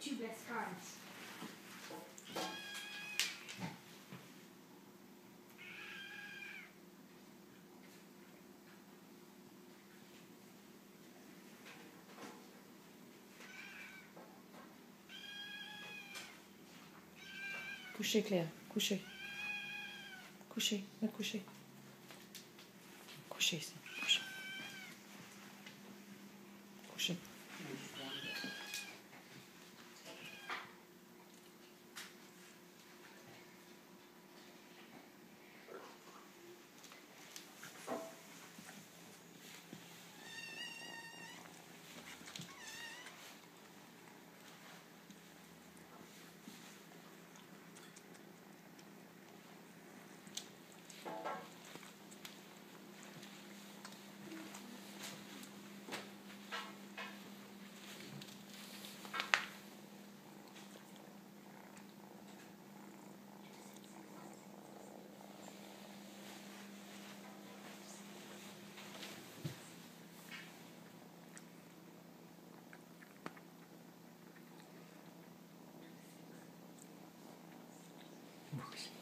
two best cards. Coucher, Claire. Coucher. Coucher. Me coucher. Coucher ici. Coucher. Coucher. Amen.